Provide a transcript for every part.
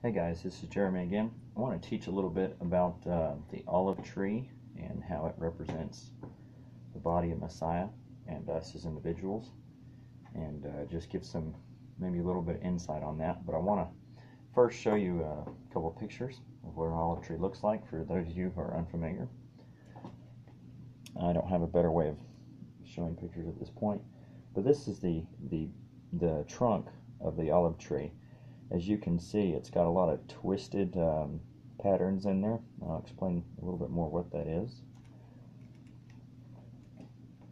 Hey guys, this is Jeremy again. I want to teach a little bit about uh, the olive tree and how it represents the body of Messiah and us as individuals, and uh, just give some maybe a little bit of insight on that. But I want to first show you a couple of pictures of what an olive tree looks like for those of you who are unfamiliar. I don't have a better way of showing pictures at this point, but this is the the the trunk of the olive tree as you can see it's got a lot of twisted um, patterns in there. I'll explain a little bit more what that is.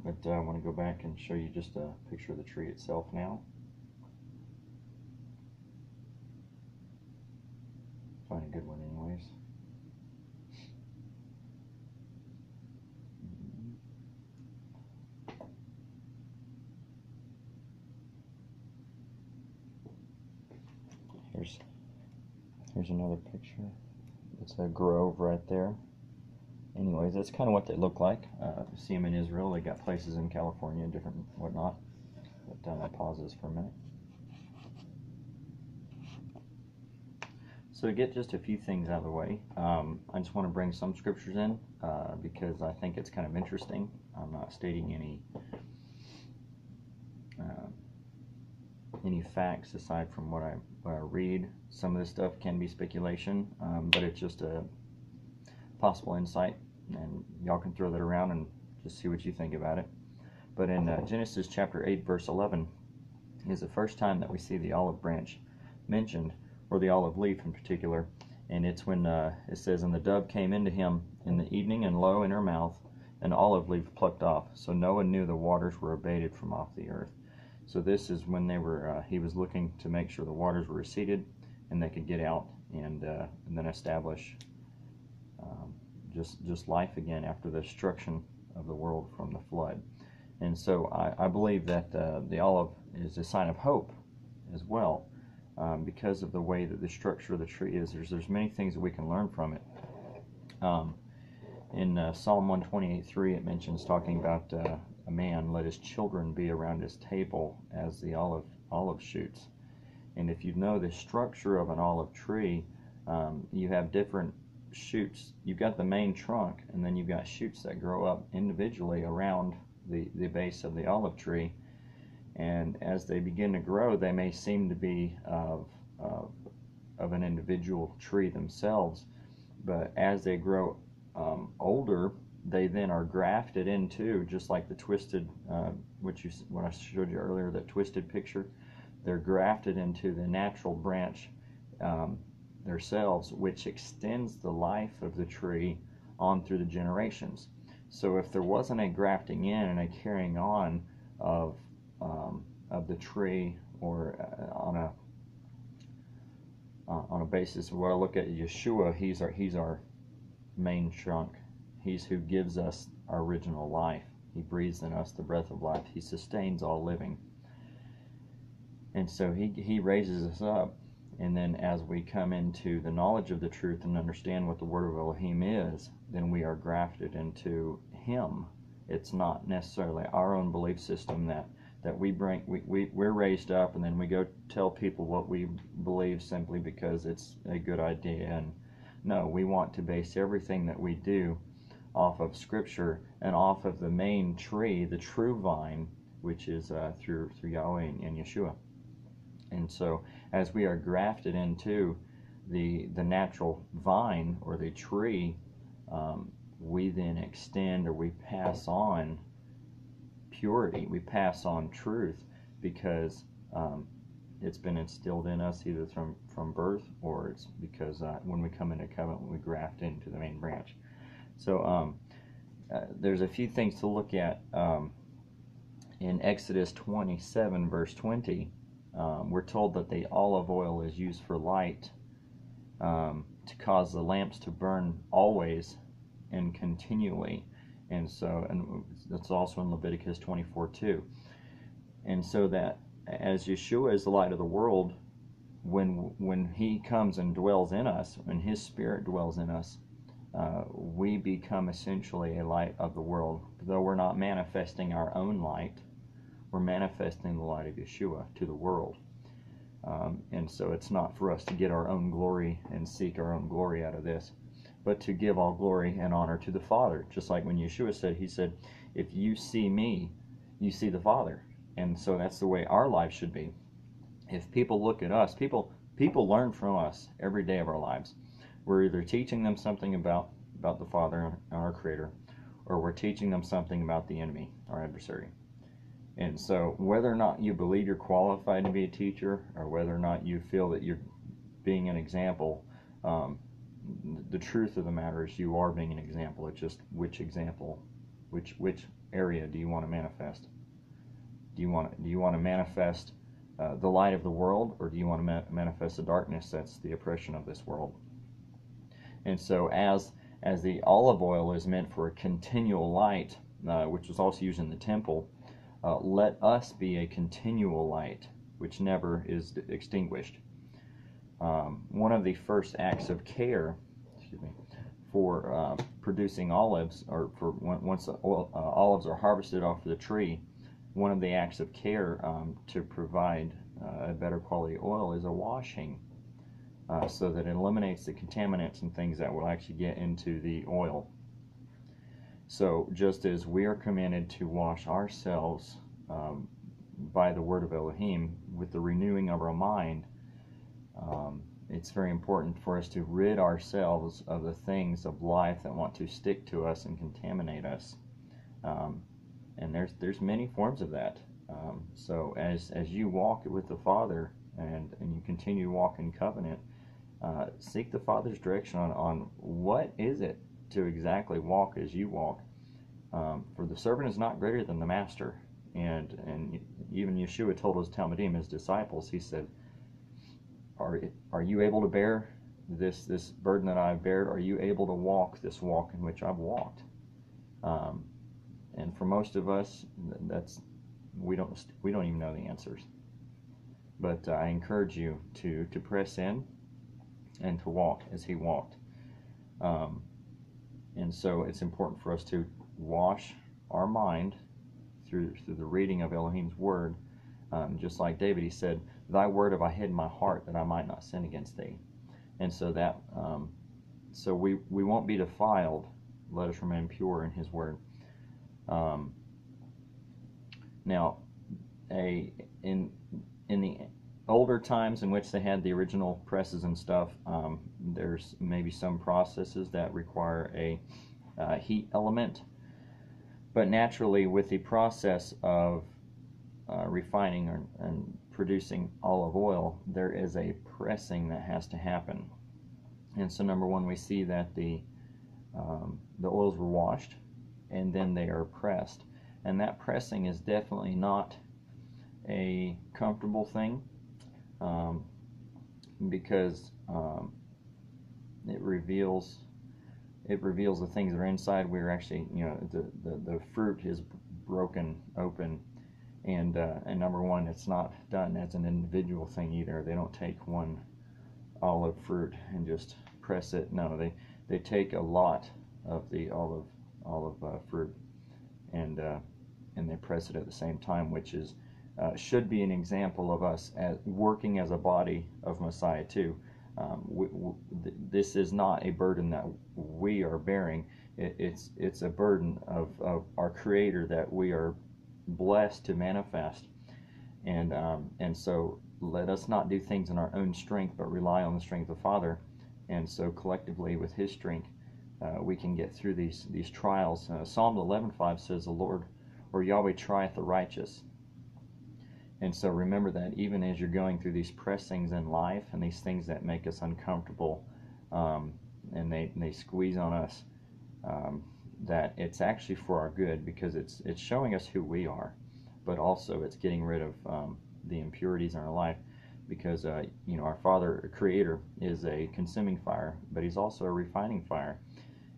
But uh, I want to go back and show you just a picture of the tree itself now. Find a good one anyways Here's here's another picture. It's a grove right there. Anyways, that's kind of what they look like. Uh, see them in Israel. They got places in California and different whatnot. But um, I'll pause this for a minute. So to get just a few things out of the way, um, I just want to bring some scriptures in uh, because I think it's kind of interesting. I'm not stating any uh, any facts aside from what I, what I read. Some of this stuff can be speculation, um, but it's just a possible insight, and y'all can throw that around and just see what you think about it. But in uh, Genesis chapter 8, verse 11, is the first time that we see the olive branch mentioned, or the olive leaf in particular. And it's when uh, it says, And the dove came into him in the evening, and lo, in her mouth, an olive leaf plucked off. So Noah knew the waters were abated from off the earth. So this is when they were. Uh, he was looking to make sure the waters were receded, and they could get out and uh, and then establish um, just just life again after the destruction of the world from the flood. And so I, I believe that uh, the olive is a sign of hope as well, um, because of the way that the structure of the tree is. There's there's many things that we can learn from it. Um, in uh, Psalm 128:3, it mentions talking about uh, a man, let his children be around his table as the olive olive shoots. And if you know the structure of an olive tree, um, you have different shoots. You've got the main trunk, and then you've got shoots that grow up individually around the, the base of the olive tree. And as they begin to grow, they may seem to be of, of, of an individual tree themselves, but as they grow um, older, they then are grafted into, just like the twisted, uh, which you what I showed you earlier, that twisted picture. They're grafted into the natural branch um, themselves, which extends the life of the tree on through the generations. So if there wasn't a grafting in and a carrying on of um, of the tree, or uh, on a uh, on a basis of what I look at Yeshua, he's our he's our main trunk He's who gives us our original life. He breathes in us the breath of life. He sustains all living. And so he, he raises us up. And then as we come into the knowledge of the truth and understand what the Word of Elohim is, then we are grafted into Him. It's not necessarily our own belief system that, that we bring, we, we, we're raised up and then we go tell people what we believe simply because it's a good idea. And no, we want to base everything that we do off of Scripture and off of the main tree, the true vine, which is uh, through through Yahweh and, and Yeshua. And so, as we are grafted into the the natural vine or the tree, um, we then extend or we pass on purity. We pass on truth because um, it's been instilled in us either from from birth or it's because uh, when we come into covenant, we graft into the main branch. So um, uh, there's a few things to look at. Um, in Exodus 27, verse 20, um, we're told that the olive oil is used for light um, to cause the lamps to burn always and continually. And so, and that's also in Leviticus 24, 2. And so that as Yeshua is the light of the world, when when He comes and dwells in us, when His Spirit dwells in us, uh, we become essentially a light of the world. Though we're not manifesting our own light, we're manifesting the light of Yeshua to the world. Um, and so it's not for us to get our own glory and seek our own glory out of this, but to give all glory and honor to the Father. Just like when Yeshua said, He said, If you see me, you see the Father. And so that's the way our lives should be. If people look at us, people people learn from us every day of our lives. We're either teaching them something about about the Father, and our Creator, or we're teaching them something about the enemy, our adversary. And so, whether or not you believe you're qualified to be a teacher, or whether or not you feel that you're being an example, um, the truth of the matter is you are being an example. It's just which example, which which area do you want to manifest? Do you want do you want to manifest uh, the light of the world, or do you want to ma- manifest the darkness that's the oppression of this world? And so, as as the olive oil is meant for a continual light, uh, which was also used in the temple, uh, let us be a continual light which never is extinguished. Um, one of the first acts of care, excuse me, for uh, producing olives, or for once oil, uh, olives are harvested off the tree, one of the acts of care um, to provide uh, a better quality oil is a washing, uh, so that it eliminates the contaminants and things that will actually get into the oil. So, just as we are commanded to wash ourselves um, by the word of Elohim with the renewing of our mind, um, it's very important for us to rid ourselves of the things of life that want to stick to us and contaminate us. Um, and there's there's many forms of that. Um, so as as you walk with the Father and and you continue to walk in covenant, uh, seek the Father's direction on on what is it to exactly walk as you walk. Um, for the servant is not greater than the master. And, and even Yeshua told his Talmidim, his disciples, he said, are, are you able to bear this, this burden that I've bared? Are you able to walk this walk in which I've walked? Um, and for most of us, that's we don't we don't even know the answers. But uh, I encourage you to to press in and to walk as He walked. Um, and so it's important for us to wash our mind through through the reading of Elohim's word. Um, just like David, he said, "Thy word have I hid in my heart that I might not sin against thee." And so that um, so we we won't be defiled. Let us remain pure in His word. Um, now, a in in the older times in which they had the original presses and stuff, um, there's maybe some processes that require a uh, heat element. But naturally, with the process of uh, refining or, and producing olive oil, there is a pressing that has to happen. And so, number one, we see that the um, the oils were washed and then they are pressed. And that pressing is definitely not a comfortable thing um, because um, it reveals it reveals the things that are inside. We're actually, you know, the, the, the fruit is broken open. And, uh, and number one, it's not done as an individual thing either. They don't take one olive fruit and just press it. No, they, they take a lot of the olive olive uh, fruit and uh, and they press it at the same time, which is uh, should be an example of us as working as a body of Messiah too. Um, we, we, this is not a burden that we are bearing. It, it's it's a burden of, of our Creator that we are blessed to manifest, and um, and so let us not do things in our own strength, but rely on the strength of the Father, and so collectively with His strength, uh, we can get through these these trials. Uh, Psalm 11:5 says, "The Lord or Yahweh trieth the righteous." And so remember that even as you're going through these pressings in life and these things that make us uncomfortable um, and they, they squeeze on us, um, that it's actually for our good because it's, it's showing us who we are, but also it's getting rid of um, the impurities in our life because, uh, you know, our Father, Creator, is a consuming fire, but He's also a refining fire.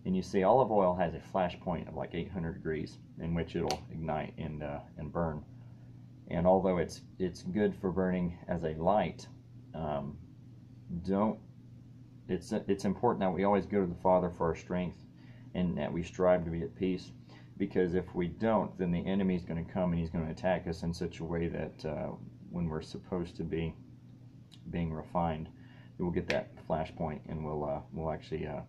And you see, olive oil has a flash point of like 800 degrees in which it'll ignite and, uh, and burn and although it's it's good for burning as a light, um, don't. It's it's important that we always go to the Father for our strength, and that we strive to be at peace, because if we don't, then the enemy is going to come and he's going to attack us in such a way that uh, when we're supposed to be being refined, we'll get that flashpoint and we'll uh, we'll actually uh,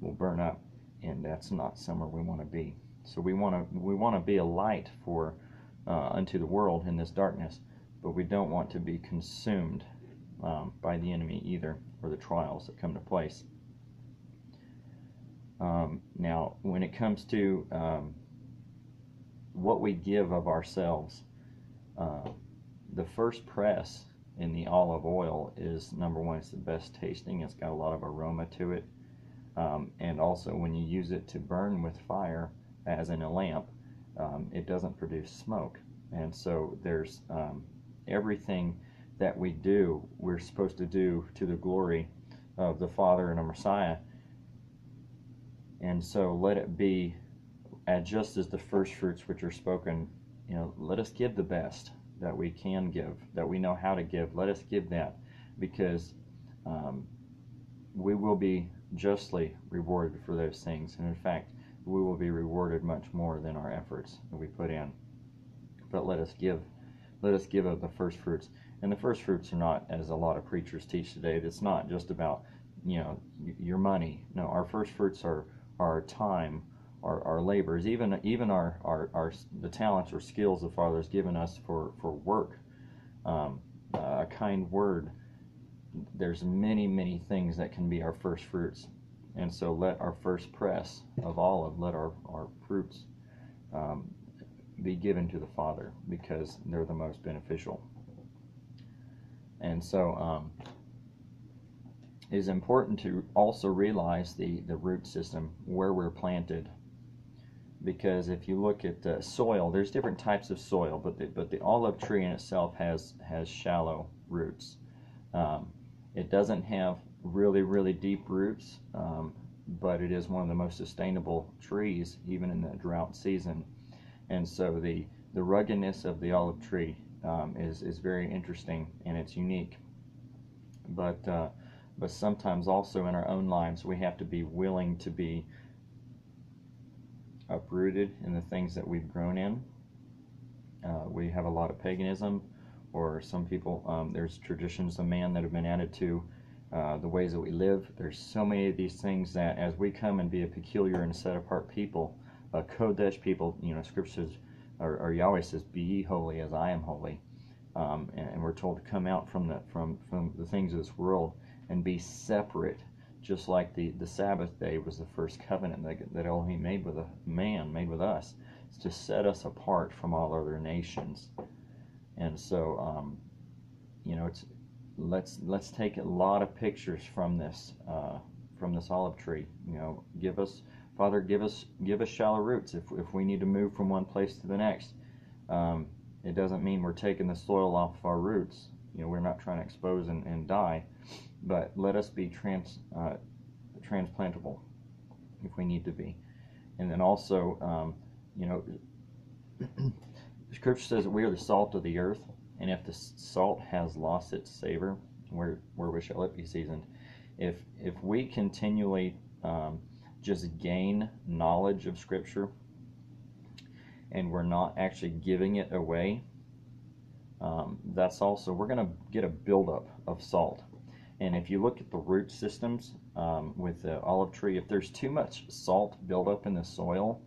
we'll burn up, and that's not somewhere we want to be. So we want to we want to be a light for uh, unto the world in this darkness, but we don't want to be consumed um, by the enemy either, or the trials that come to place. Um, now, when it comes to um, what we give of ourselves, uh, the first press in the olive oil is number one, it's the best tasting. It's got a lot of aroma to it. Um, and also, when you use it to burn with fire, as in a lamp, um, it doesn't produce smoke. And so, there's um, everything that we do, we're supposed to do to the glory of the Father and the Messiah. And so, let it be and just as the first fruits which are spoken, you know, let us give the best that we can give, that we know how to give. Let us give that because um, we will be justly rewarded for those things. And in fact, we will be rewarded much more than our efforts that we put in. But let us give, let us give of the first fruits. And the first fruits are not, as a lot of preachers teach today, it's not just about, you know, your money. No, our first fruits are our time, our, our labors, even even our, our, our the talents or skills the Father has given us for for work, um, a kind word. There's many many things that can be our first fruits, and so let our first press of olive, let our our fruits um, be given to the Father because they're the most beneficial. And so um, it is important to also realize the, the root system, where we're planted, because if you look at the soil, there's different types of soil, but the, but the olive tree in itself has has shallow roots. Um, it doesn't have really really deep roots, um, but it is one of the most sustainable trees even in the drought season. And so the the ruggedness of the olive tree um, is is very interesting and it's unique. But uh, but sometimes also in our own lives we have to be willing to be uprooted in the things that we've grown in. Uh, we have a lot of paganism, or some people, um, there's traditions of man that have been added to uh, the ways that we live. There's so many of these things that as we come and be a peculiar and set apart people, a Kodesh people, you know, scriptures, or, or Yahweh says, Be ye holy as I am holy. Um, and, and, we're told to come out from the, from, from the things of this world and be separate just like the, the Sabbath day was the first covenant that, that Elohim made with a man, made with us, to set us apart from all other nations. And so, um, you know, it's let's let's take a lot of pictures from this uh, from this olive tree. You know, give us, Father, give us give us shallow roots if if we need to move from one place to the next. Um, it doesn't mean we're taking the soil off of our roots. You know, we're not trying to expose and, and die but let us be trans, uh, transplantable if we need to be. And then also, um, you know, Scripture says that we are the salt of the earth, and if the salt has lost its savor, where where shall it be seasoned? If if we continually um, just gain knowledge of Scripture, and we're not actually giving it away, um, that's also we're going to get a buildup of salt and if you look at the root systems um, with the olive tree, if there's too much salt buildup in the soil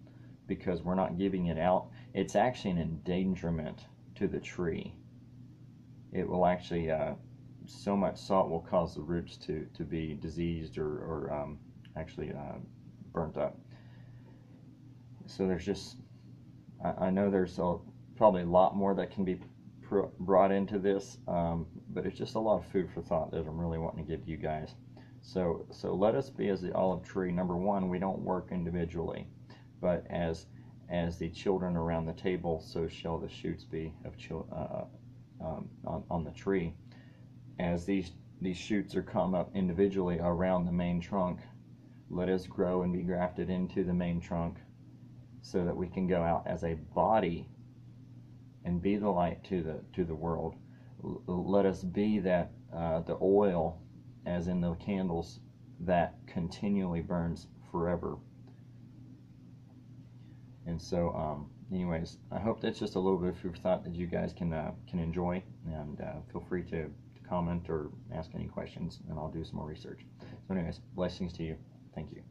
because we're not giving it out, it's actually an endangerment to the tree. It will actually, uh, so much salt will cause the roots to, to be diseased or, or um, actually uh, burnt up. So there's just, I, I know there's a, probably a lot more that can be brought into this, um, but it's just a lot of food for thought that I'm really wanting to give you guys. So, so let us be as the olive tree. Number one, we don't work individually, but as as the children around the table, so shall the shoots be of uh, um, on, on the tree. As these these shoots are come up individually around the main trunk, let us grow and be grafted into the main trunk, so that we can go out as a body and be the light to the to the world. Let us be that uh, the oil, as in the candles, that continually burns forever. And so, um, anyways, I hope that's just a little bit of food for thought that you guys can uh, can enjoy, and uh, feel free to, to comment or ask any questions, and I'll do some more research. So, anyways, blessings to you. Thank you.